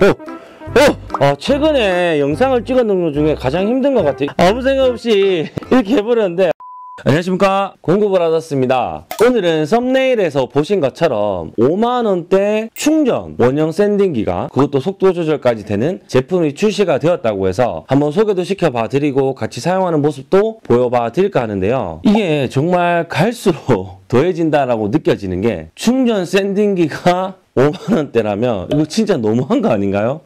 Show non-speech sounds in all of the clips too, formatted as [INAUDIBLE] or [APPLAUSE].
어, 어, 어, 최근에 영상을 찍었는 것 중에 가장 힘든 것 같아요. 아무 생각 없이 [LAUGHS] 이렇게 해버렸는데. 안녕하십니까? 공구브라더스입니다. 오늘은 썸네일에서 보신 것처럼 5만원대 충전 원형 샌딩기가 그것도 속도 조절까지 되는 제품이 출시가 되었다고 해서 한번 소개도 시켜봐 드리고 같이 사용하는 모습도 보여봐 드릴까 하는데요. 이게 정말 갈수록 [LAUGHS] 더해진다라고 느껴지는 게 충전 샌딩기가 5만원대라면 이거 진짜 너무한 거 아닌가요?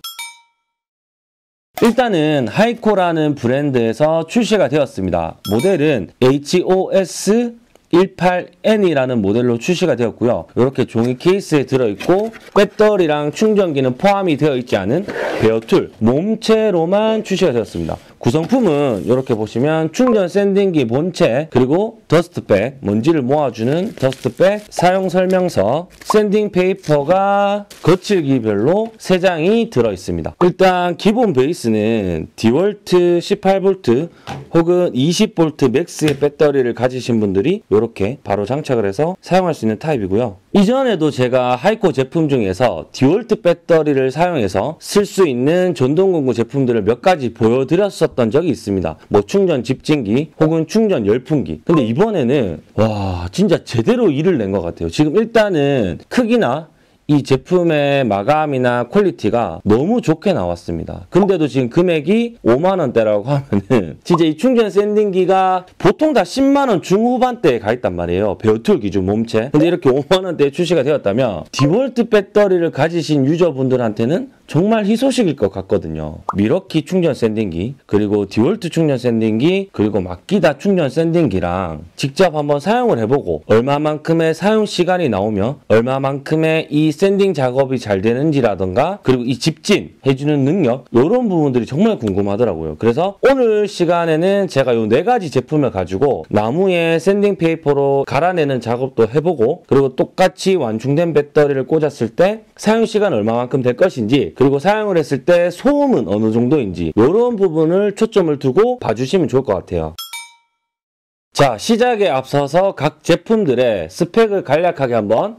일단은 하이코라는 브랜드에서 출시가 되었습니다. 모델은 HOS 18N이라는 모델로 출시가 되었고요. 이렇게 종이 케이스에 들어있고 배터리랑 충전기는 포함이 되어 있지 않은 bare tool 몸체로만 출시가 되었습니다. 구성품은 이렇게 보시면 충전 샌딩기 본체 그리고 dust bag 먼지를 모아주는 dust bag 사용 설명서 sanding paper가 거칠기별로 3장이 들어있습니다. 일단 기본 베이스는 DeWalt 18V 혹은 20V MAX의 배터리를 가지신 분들이 이렇게 바로 장착을 해서 사용할 수 있는 타입이고요. 이전에도 제가 하이코 제품 중에서 DeWalt 배터리를 사용해서 쓸 수 있는 전동공구 제품들을 몇 가지 보여드렸었던 적이 있습니다. 뭐 충전 집진기 혹은 충전 열풍기. 근데 이번에는 와 진짜 제대로 일을 낸 것 같아요. 지금 일단은 크기나 이 제품의 마감이나 quality가 너무 좋게 나왔습니다. 근데도 지금 금액이 5만원대라고 하면은 [LAUGHS] 진짜 이 충전 샌딩기가 보통 다 10만원 중후반대에 가 있단 말이에요. bare tool 기준 몸체. 근데 이렇게 5만원대에 출시가 되었다면 DeWalt 배터리를 가지신 유저분들한테는 정말 희소식일 것 같거든요. 밀워키 충전 sanding기, 그리고 디월트 충전 sanding기, 그리고 마키다 충전 sanding기랑 직접 한번 사용을 해보고 얼마만큼의 사용 시간이 나오면 얼마만큼의 이 sanding 작업이 잘 되는지라던가 그리고 이 집진 해주는 능력 이런 부분들이 정말 궁금하더라고요. 그래서 오늘 시간에는 제가 이 네 가지 제품을 가지고 나무에 sanding paper로 갈아내는 작업도 해보고 그리고 똑같이 완충된 배터리를 꽂았을 때 사용 시간 얼마만큼 될 것인지 그리고 사용을 했을 때 소음은 어느 정도인지 이런 부분을 초점을 두고 봐주시면 좋을 것 같아요. 자 시작에 앞서서 각 제품들의 스펙을 간략하게 한번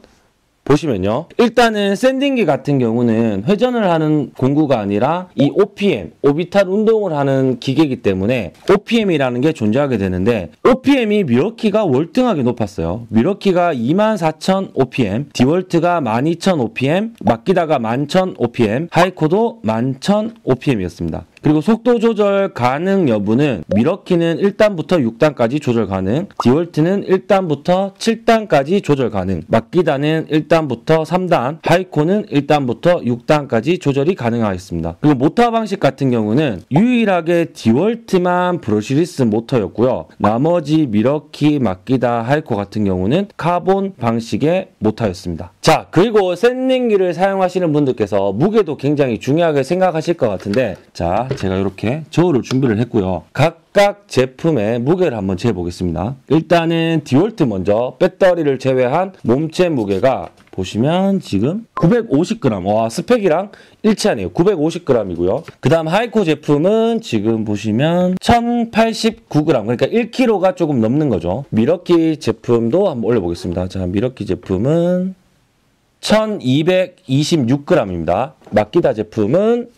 보시면요. 일단은 sanding기 같은 경우는 회전을 하는 공구가 아니라 이 OPM, orbital 운동을 하는 기계이기 때문에 OPM이라는 게 존재하게 되는데 OPM이 밀워키가 월등하게 높았어요. 밀워키가 24,000 OPM, 디월트가 12,000 OPM, 마키다가 11,000 OPM, 하이코도 11,000 OPM이었습니다. 그리고 속도 조절 가능 여부는 밀워키는 1단부터 6단까지 조절 가능, 디월트는 1단부터 7단까지 조절 가능, 마키다는 1단부터 3단, 하이코는 1단부터 6단까지 조절이 가능하겠습니다. 그리고 모터 방식 같은 경우는 유일하게 디월트만 brushless 모터였고요. 나머지 밀워키, 마키다, 하이코 같은 경우는 카본 방식의 모터였습니다. 자, 그리고 sanding기를 사용하시는 분들께서 무게도 굉장히 중요하게 생각하실 것 같은데 자, 제가 이렇게 저울을 준비를 했고요. 각각 제품의 무게를 한번 재보겠습니다. 일단은 디월트 먼저 배터리를 제외한 몸체 무게가 보시면 지금 950g 와 스펙이랑 일치하네요. 950g이고요. 그 다음 하이코 제품은 지금 보시면 1089g 그러니까 1kg가 조금 넘는 거죠. 밀워키 제품도 한번 올려보겠습니다. 자 밀워키 제품은 1226g입니다. 마키다 제품은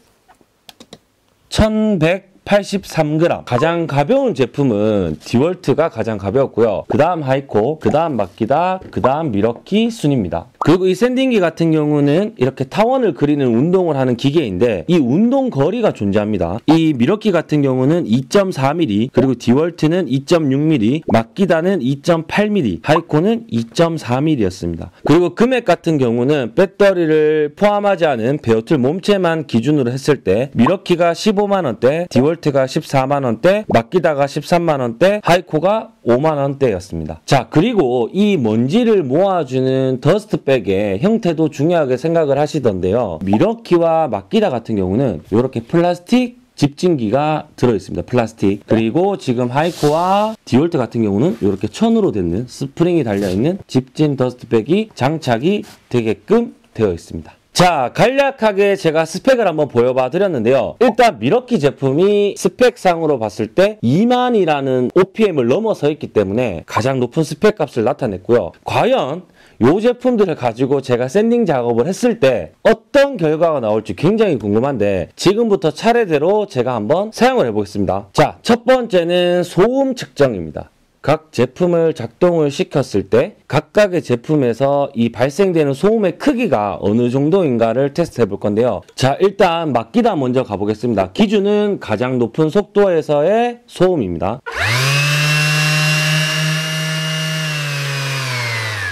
1183g 가장 가벼운 제품은 디월트가 가장 가벼웠고요. 그 다음 하이코, 그 다음 마키다, 그 다음 밀워키 순입니다 그리고 이 sanding기 같은 경우는 이렇게 타원을 그리는 운동을 하는 기계인데 이 운동 거리가 존재합니다. 이 밀워키 같은 경우는 2.4mm 그리고 디월트는 2.6mm 마키다는 2.8mm 하이코는 2.4mm였습니다. 그리고 금액 같은 경우는 배터리를 포함하지 않은 bare tool 몸체만 기준으로 했을 때 밀워키가 15만원대 디월트가 14만원대 마키다가 13만원대 하이코가 5만 원대였습니다. 자 그리고 이 먼지를 모아주는 dust bag의 형태도 중요하게 생각을 하시던데요. 밀워키와 마키다 같은 경우는 이렇게 플라스틱 집진기가 들어있습니다. 플라스틱. 그리고 지금 하이코와 디월트 같은 경우는 이렇게 천으로 되는 스프링이 달려있는 집진 dust bag이 장착이 되게끔 되어 있습니다. 자 간략하게 제가 스펙을 한번 보여봐 드렸는데요 일단 밀워키 제품이 스펙상으로 봤을 때 2만이라는 OPM을 넘어서 있기 때문에 가장 높은 스펙 값을 나타냈고요 과연 이 제품들을 가지고 제가 sanding 작업을 했을 때 어떤 결과가 나올지 굉장히 궁금한데 지금부터 차례대로 제가 한번 사용을 해보겠습니다. 자, 첫 번째는 소음 측정입니다. 각 제품을 작동을 시켰을 때 각각의 제품에서 이 발생되는 소음의 크기가 어느 정도인가를 테스트 해 볼 건데요. 자, 일단 마키다 먼저 가보겠습니다. 기준은 가장 높은 속도에서의 소음입니다.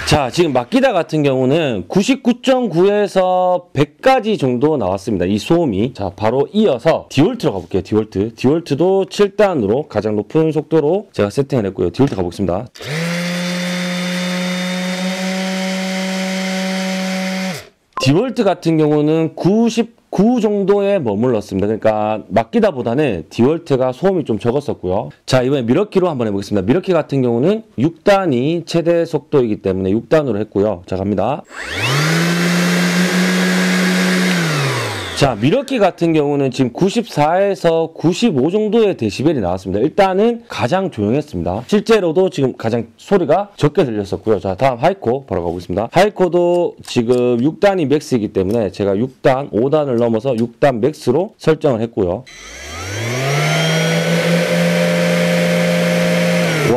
자, 지금 마키다 같은 경우는 99.9에서 100까지 정도 나왔습니다. 이 소음이. 자, 바로 이어서 디월트로 가볼게요. 디월트. 디월트도 7단으로 가장 높은 속도로 제가 세팅을 했고요. 디월트 가보겠습니다. 디월트 같은 경우는 99 정도에 머물렀습니다. 그러니까 마키다 보다는 디월트가 소음이 좀 적었었고요. 자 이번에 밀워키로 한번 해보겠습니다. 밀워키 같은 경우는 6단이 최대 속도이기 때문에 6단으로 했고요. 자 갑니다. 자, 밀워키 같은 경우는 지금 94에서 95 정도의 데시벨이 나왔습니다. 일단은 가장 조용했습니다. 실제로도 지금 가장 소리가 적게 들렸었고요. 자, 다음 하이코 바로 가보겠습니다. 하이코도 지금 6단이 max이기 때문에 제가 6단, 5단을 넘어서 6단 max로 설정을 했고요.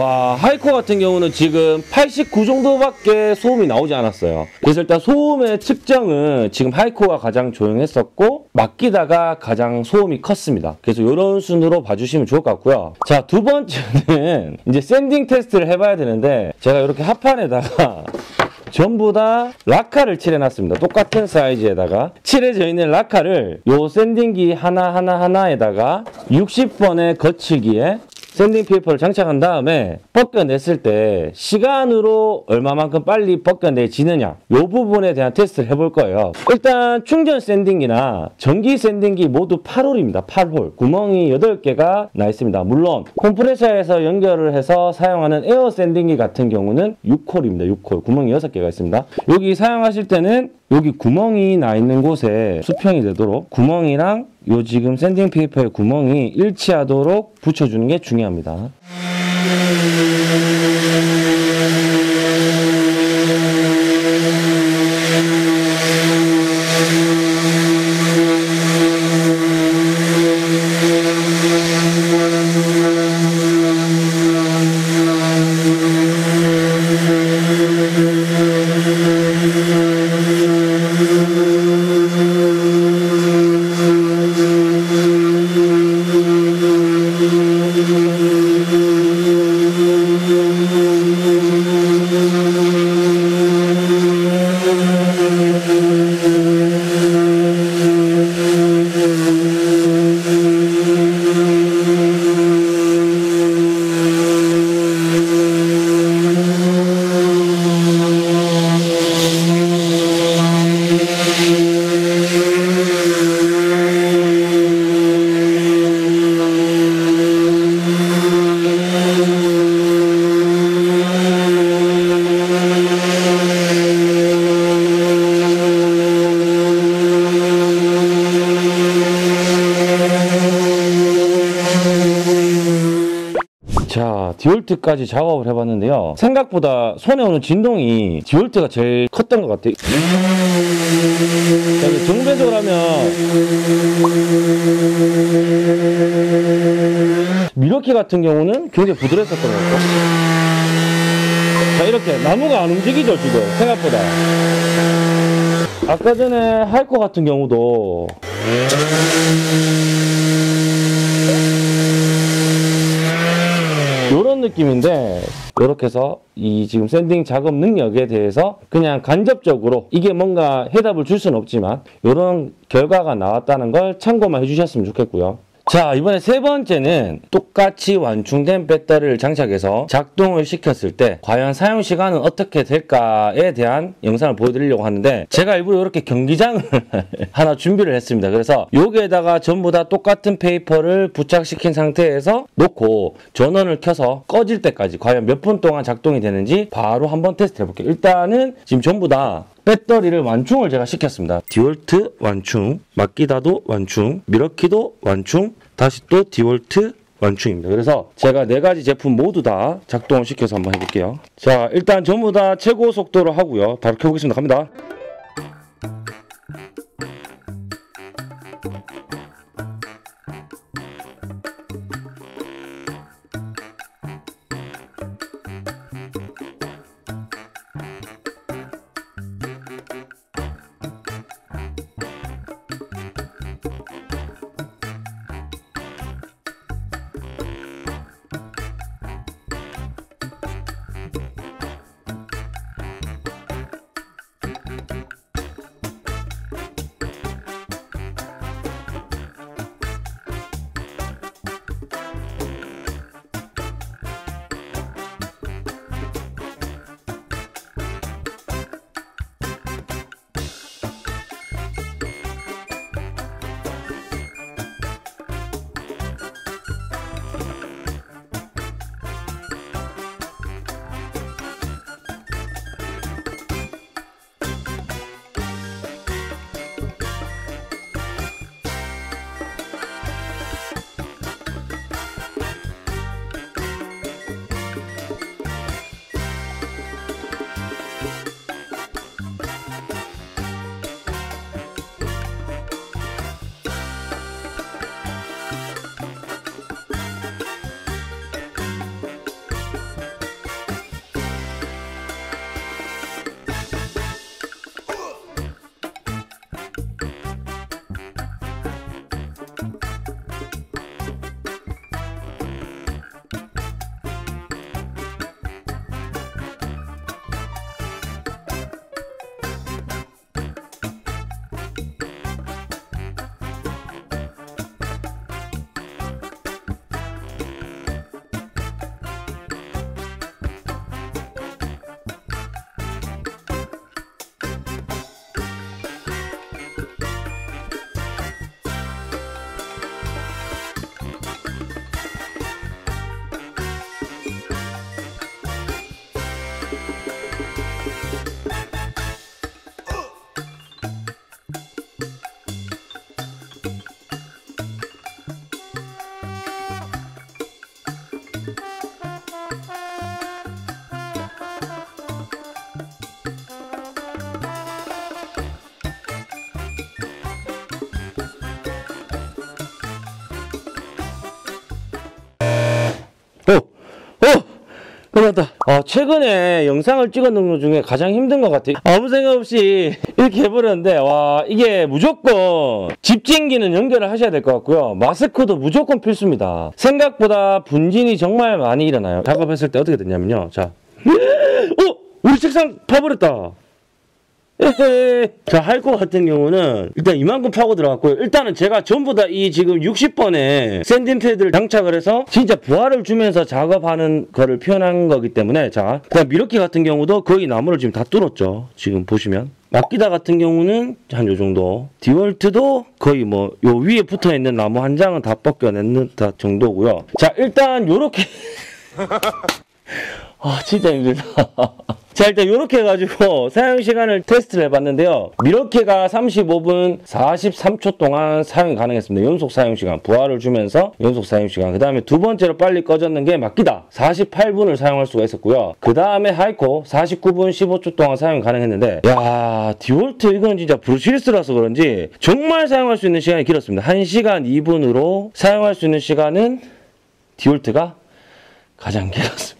와 하이코 같은 경우는 지금 89 정도밖에 소음이 나오지 않았어요. 그래서 일단 소음의 측정은 지금 하이코가 가장 조용했었고 마키다가 가장 소음이 컸습니다. 그래서 이런 순으로 봐주시면 좋을 것 같고요. 자 두 번째는 [LAUGHS] 이제 sanding 테스트를 해봐야 되는데 제가 이렇게 합판에다가 [LAUGHS] 전부 다 라카를 칠해놨습니다. 똑같은 사이즈에다가. 칠해져 있는 라카를 요 sanding기 하나하나 하나에다가 60번의 거칠기의 sanding paper를 장착한 다음에 벗겨냈을 때 시간으로 얼마만큼 빨리 벗겨내지느냐 이 부분에 대한 테스트를 해볼 거예요. 일단 충전 sanding기나 전기 sanding기 모두 8홀입니다. 8홀. 구멍이 8개가 나 있습니다. 물론 컴프레셔에서 연결을 해서 사용하는 에어 sanding기 같은 경우는 6홀입니다. 6홀. 구멍이 6개가 있습니다. 여기 사용하실 때는 여기 구멍이 나 있는 곳에 수평이 되도록 구멍이랑 요 지금 sanding paper의 구멍이 일치하도록 붙여주는 게 중요합니다. 디올트까지 작업을 해봤는데요. 생각보다 손에 오는 진동이 디올트가 제일 컸던 것 같아요. 자, 정배적으로 하면 미러키 같은 경우는 굉장히 부드러웠었던 것 같고 자, 이렇게 나무가 안 움직이죠, 지금 생각보다. 아까 전에 할것 같은 경우도 이런 느낌인데 이렇게 해서 이 지금 샌딩 작업 능력에 대해서 그냥 간접적으로 이게 뭔가 해답을 줄 수는 없지만 이런 결과가 나왔다는 걸 참고만 해주셨으면 좋겠고요. 자 이번에 세 번째는 똑같이 완충된 배터리를 장착해서 작동을 시켰을 때 과연 사용 시간은 어떻게 될까에 대한 영상을 보여드리려고 하는데 제가 일부러 이렇게 경기장을 [LAUGHS] 하나 준비를 했습니다. 그래서 여기에다가 전부 다 똑같은 페이퍼를 부착시킨 상태에서 놓고 전원을 켜서 꺼질 때까지 과연 몇 분 동안 작동이 되는지 바로 한번 테스트 해볼게요. 일단은 지금 전부 다 배터리를 완충을 제가 시켰습니다. 디월트 완충, 마키다도 완충, 미러키도 완충, 다시 또 디월트 완충입니다. 그래서 제가 네 가지 제품 모두 다 작동을 시켜서 한번 해볼게요. 자, 일단 전부 다 최고 속도로 하고요. 바로 켜보겠습니다. 갑니다. 끝났다. 아, 최근에 영상을 찍었는 것 중에 가장 힘든 것 같아요. 아무 생각 없이 [LAUGHS] 이렇게 해버렸는데, 와, 이게 무조건 집진기는 연결을 하셔야 될 것 같고요. 마스크도 무조건 필수입니다. 생각보다 분진이 정말 많이 일어나요. 작업했을 때 어떻게 됐냐면요. 자. [GASPS] 어! 우리 책상 파버렸다. [LAUGHS] 자, 하이코 같은 경우는 일단 이만큼 파고 들어갔고요. 일단은 제가 전부 다 이 지금 60번에 샌딩 패드를 장착을 해서 진짜 부하를 주면서 작업하는 거를 표현한 거기 때문에 자, 그다음 밀워키 같은 경우도 거의 나무를 지금 다 뚫었죠. 지금 보시면. 마키다 같은 경우는 한 요 정도. 디월트도 거의 뭐 요 위에 붙어 있는 나무 한 장은 다 벗겨냈는 다 정도고요. 자, 일단 요렇게 [LAUGHS] [LAUGHS] 아 진짜 힘들다. [LAUGHS] 자 일단 이렇게 해가지고 [LAUGHS] 사용 시간을 테스트를 해봤는데요. 미러키가 35분 43초 동안 사용이 가능했습니다. 연속 사용 시간 부하를 주면서 연속 사용 시간. 그 다음에 두 번째로 빨리 꺼졌는 게 막기다 48분을 사용할 수가 있었고요. 그 다음에 하이코 49분 15초 동안 사용 가능했는데 야 디월트 이건 진짜 브루시리스라서 그런지 정말 사용할 수 있는 시간이 길었습니다. 1시간 2분으로 사용할 수 있는 시간은 디월트가 가장 길었습니다.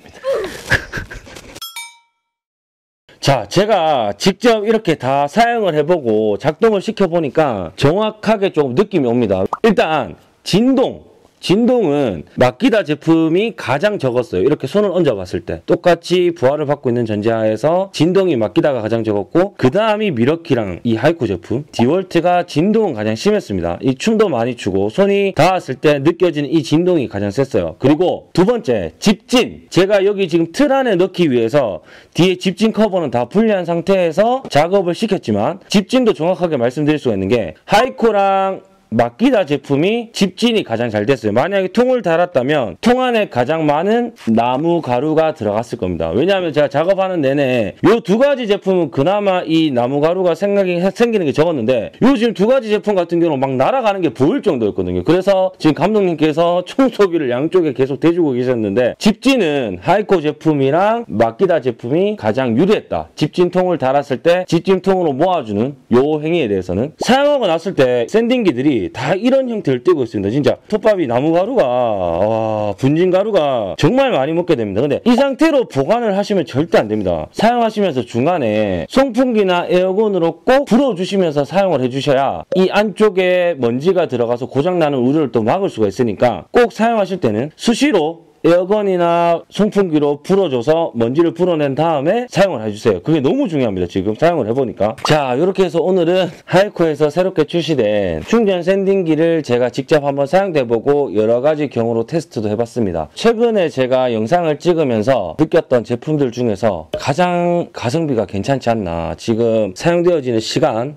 자, 제가 직접 이렇게 다 사용을 해보고 작동을 시켜보니까 정확하게 조금 느낌이 옵니다. 일단, 진동. 진동은 마키다 제품이 가장 적었어요. 이렇게 손을 얹어 봤을 때. 똑같이 부하를 받고 있는 전제하에서 진동이 마키다가 가장 적었고 그 다음이 미러키랑 이 하이코 제품 디월트가 진동은 가장 심했습니다. 이 춤도 많이 추고 손이 닿았을 때 느껴지는 이 진동이 가장 셌어요. 그리고 두 번째 집진. 제가 여기 지금 틀 안에 넣기 위해서 뒤에 집진 커버는 다 분리한 상태에서 작업을 시켰지만 집진도 정확하게 말씀드릴 수가 있는 게 하이코랑 마키다 제품이 집진이 가장 잘 됐어요. 만약에 통을 달았다면 통 안에 가장 많은 나무 가루가 들어갔을 겁니다. 왜냐하면 제가 작업하는 내내 이 두 가지 제품은 그나마 이 나무 가루가 생각이 생기는 게 적었는데 요 지금 두 가지 제품 같은 경우는 막 날아가는 게 보일 정도였거든요. 그래서 지금 감독님께서 청소기를 양쪽에 계속 대주고 계셨는데 집진은 하이코 제품이랑 마키다 제품이 가장 유리했다. 집진통을 달았을 때 집진통으로 모아주는 요 행위에 대해서는 사용하고 났을 때 샌딩기들이 다 이런 형태를 띠고 있습니다. 진짜 톱밥이 나무 가루가 와, 분진 가루가 정말 많이 먹게 됩니다. 근데 이 상태로 보관을 하시면 절대 안 됩니다. 사용하시면서 중간에 송풍기나 에어건으로 꼭 불어주시면서 사용을 해주셔야 이 안쪽에 먼지가 들어가서 고장나는 우려를 또 막을 수가 있으니까 꼭 사용하실 때는 수시로 에어건이나 송풍기로 불어줘서 먼지를 불어낸 다음에 사용을 해주세요. 그게 너무 중요합니다. 지금 사용을 해보니까. 자, 이렇게 해서 오늘은 하이코에서 새롭게 출시된 충전 샌딩기를 제가 직접 한번 사용해보고 여러 가지 경우로 테스트도 해봤습니다. 최근에 제가 영상을 찍으면서 느꼈던 제품들 중에서 가장 가성비가 괜찮지 않나. 지금 사용되어지는 시간,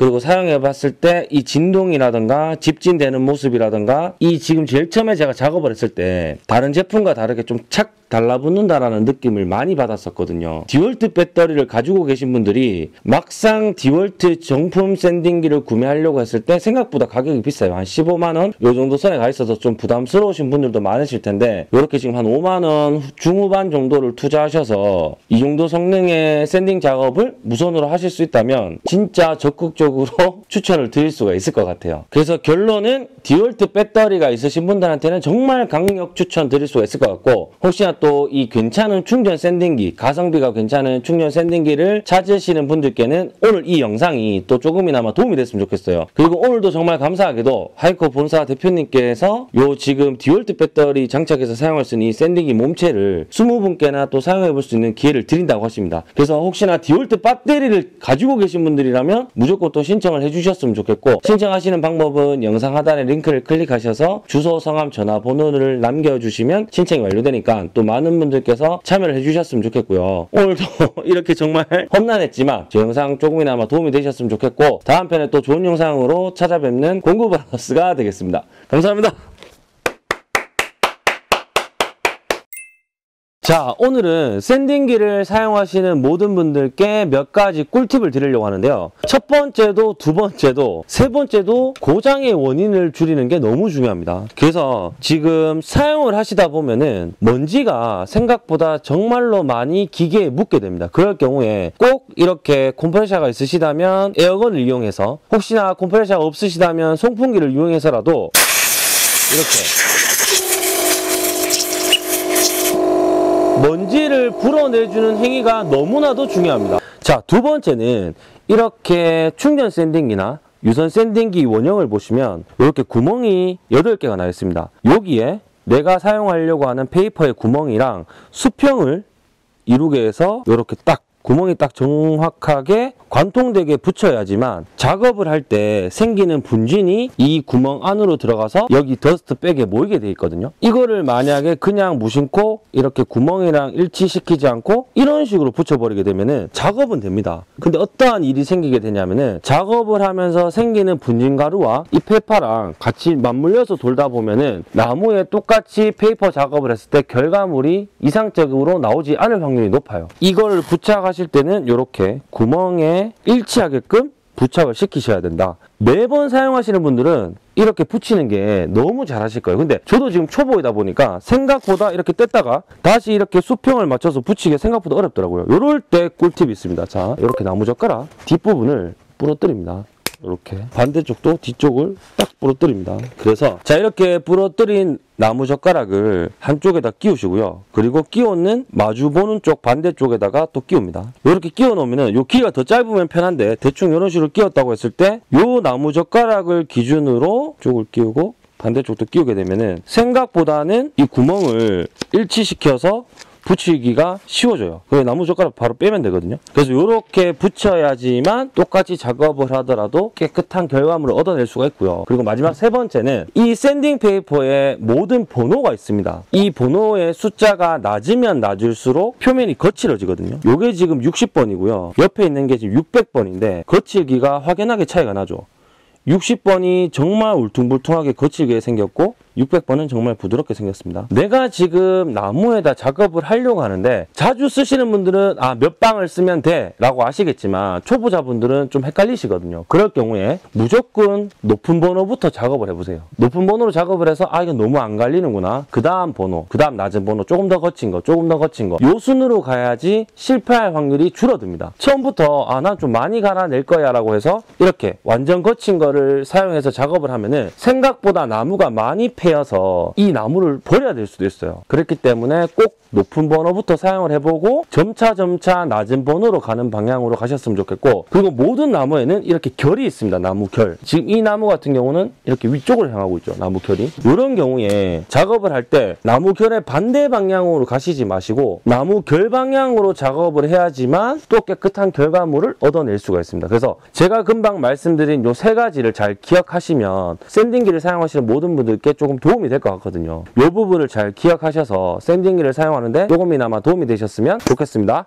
그리고 사용해 봤을 때 이 진동이라든가 집진되는 모습이라든가 이 지금 제일 처음에 제가 작업을 했을 때 다른 제품과 다르게 좀 착 달라붙는다라는 느낌을 많이 받았었거든요. 디월트 배터리를 가지고 계신 분들이 막상 디월트 정품 샌딩기를 구매하려고 했을 때 생각보다 가격이 비싸요. 한 15만원? 요 정도 선에 가 있어서 좀 부담스러우신 분들도 많으실 텐데 이렇게 지금 한 5만원 중후반 정도를 투자하셔서 이 정도 성능의 샌딩 작업을 무선으로 하실 수 있다면 진짜 적극적으로 [LAUGHS] 추천을 드릴 수가 있을 것 같아요. 그래서 결론은 디월트 배터리가 있으신 분들한테는 정말 강력 추천 드릴 수가 있을 것 같고 혹시나 또 이 괜찮은 충전 샌딩기, 가성비가 괜찮은 충전 샌딩기를 찾으시는 분들께는 오늘 이 영상이 또 조금이나마 도움이 됐으면 좋겠어요. 그리고 오늘도 정말 감사하게도 하이코 본사 대표님께서 요 지금 디월트 배터리 장착해서 사용할 수 있는 이 샌딩기 몸체를 20분께나 또 사용해 볼 수 있는 기회를 드린다고 하십니다. 그래서 혹시나 디월트 배터리를 가지고 계신 분들이라면 무조건 또 신청을 해주셨으면 좋겠고 신청하시는 방법은 영상 하단에 링크를 클릭하셔서 주소, 성함, 전화번호를 남겨주시면 신청이 완료되니까 또 많은 분들께서 참여를 해주셨으면 좋겠고요. 오늘도 [LAUGHS] 이렇게 정말 험난했지만 저 영상 조금이나마 도움이 되셨으면 좋겠고 다음 편에 또 좋은 영상으로 찾아뵙는 공구브라더스가 되겠습니다. 감사합니다. 자 오늘은 샌딩기를 사용하시는 모든 분들께 몇 가지 꿀팁을 드리려고 하는데요. 첫 번째도 두 번째도 세 번째도 고장의 원인을 줄이는 게 너무 중요합니다. 그래서 지금 사용을 하시다 보면은 먼지가 생각보다 정말로 많이 기계에 묻게 됩니다. 그럴 경우에 꼭 이렇게 콤프레셔가 있으시다면 에어건을 이용해서 혹시나 콤프레셔가 없으시다면 송풍기를 이용해서라도 이렇게 먼지를 불어내주는 행위가 너무나도 중요합니다. 자, 두 번째는 이렇게 충전 샌딩기나 유선 샌딩기 원형을 보시면 이렇게 구멍이 8개가 나 있습니다. 여기에 내가 사용하려고 하는 페이퍼의 구멍이랑 수평을 이루게 해서 이렇게 딱 구멍이 딱 정확하게 관통되게 붙여야지만 작업을 할 때 생기는 분진이 이 구멍 안으로 들어가서 여기 dust bag에 모이게 돼 있거든요. 이거를 만약에 그냥 무심코 이렇게 구멍이랑 일치시키지 않고 이런 식으로 붙여버리게 되면은 작업은 됩니다. 근데 어떠한 일이 생기게 되냐면은 작업을 하면서 생기는 분진 가루와 이 페이퍼랑 같이 맞물려서 돌다 보면은 나무에 똑같이 페이퍼 작업을 했을 때 결과물이 이상적으로 나오지 않을 확률이 높아요. 이거를 부착하실 때는 이렇게 구멍에 일치하게끔 부착을 시키셔야 된다. 매번 사용하시는 분들은 이렇게 붙이는 게 너무 잘 하실 거예요. 근데 저도 지금 초보이다 보니까 생각보다 이렇게 뗐다가 다시 이렇게 수평을 맞춰서 붙이기 생각보다 어렵더라고요. 이럴 때 꿀팁이 있습니다. 자, 이렇게 나무젓가락 뒷부분을 부러뜨립니다. 이렇게 반대쪽도 뒤쪽을 딱 부러뜨립니다. 그래서 자 이렇게 부러뜨린 나무 젓가락을 한쪽에다 끼우시고요. 그리고 끼우는 마주 보는 쪽 반대쪽에다가 또 끼웁니다. 이렇게 끼워 놓으면 요 길이가 더 짧으면 편한데 대충 이런 식으로 끼웠다고 했을 때 요 나무 젓가락을 기준으로 쪽을 끼우고 반대쪽도 끼우게 되면은 생각보다는 이 구멍을 일치시켜서 붙이기가 쉬워져요. 그 나무 젓가락 바로 빼면 되거든요. 그래서 이렇게 붙여야지만 똑같이 작업을 하더라도 깨끗한 결과물을 얻어낼 수가 있고요. 그리고 마지막 세 번째는 이 샌딩 페이퍼에 모든 번호가 있습니다. 이 번호의 숫자가 낮으면 낮을수록 표면이 거칠어지거든요. 이게 지금 60번이고요. 옆에 있는 게 지금 600번인데 거칠기가 확연하게 차이가 나죠. 60번이 정말 울퉁불퉁하게 거칠게 생겼고 600번은 정말 부드럽게 생겼습니다. 내가 지금 나무에다 작업을 하려고 하는데 자주 쓰시는 분들은 아 몇 방을 쓰면 돼 라고 아시겠지만 초보자분들은 좀 헷갈리시거든요. 그럴 경우에 무조건 높은 번호부터 작업을 해보세요. 높은 번호로 작업을 해서 아 이거 너무 안 갈리는구나. 그 다음 번호, 그 다음 낮은 번호 조금 더 거친 거, 조금 더 거친 거. 요 순으로 가야지 실패할 확률이 줄어듭니다. 처음부터 아 난 좀 많이 갈아낼 거야 라고 해서 이렇게 완전 거친 거를 사용해서 작업을 하면은 생각보다 나무가 많이 패여서 이 나무를 버려야 될 수도 있어요. 그렇기 때문에 꼭 높은 번호부터 사용을 해보고 점차 점차 낮은 번호로 가는 방향으로 가셨으면 좋겠고 그리고 모든 나무에는 이렇게 결이 있습니다. 나무 결. 지금 이 나무 같은 경우는 이렇게 위쪽으로 향하고 있죠. 나무 결이. 이런 경우에 작업을 할 때 나무 결의 반대 방향으로 가시지 마시고 나무 결 방향으로 작업을 해야지만 또 깨끗한 결과물을 얻어낼 수가 있습니다. 그래서 제가 금방 말씀드린 요 세 가지를 잘 기억하시면 샌딩기를 사용하시는 모든 분들께 조금 도움이 될 것 같거든요. 이 부분을 잘 기억하셔서 샌딩기를 사용하는데 조금이나마 도움이 되셨으면 좋겠습니다.